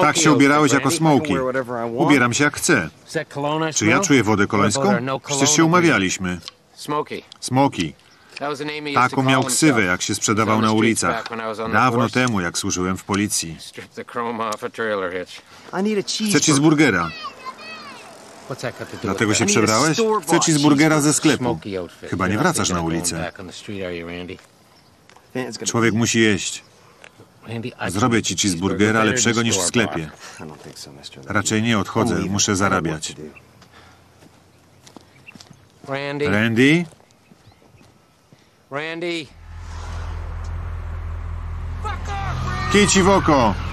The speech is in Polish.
Tak się ubierałeś jako Smokey. Ubieram się jak chcę. Czy ja czuję wodę kolońską? Przecież się umawialiśmy. Smokey. Taką miał ksywę, jak się sprzedawał na ulicach. Dawno temu, jak służyłem w policji. Chcę cheeseburgera. Dlatego się przebrałeś? Chcę cheeseburgera ze sklepu. Chyba nie wracasz na ulicę. Człowiek musi jeść. Zrobię ci cheeseburgera lepszego niż w sklepie. Raczej nie odchodzę, muszę zarabiać. Randy? Randy. Kij ci w oko!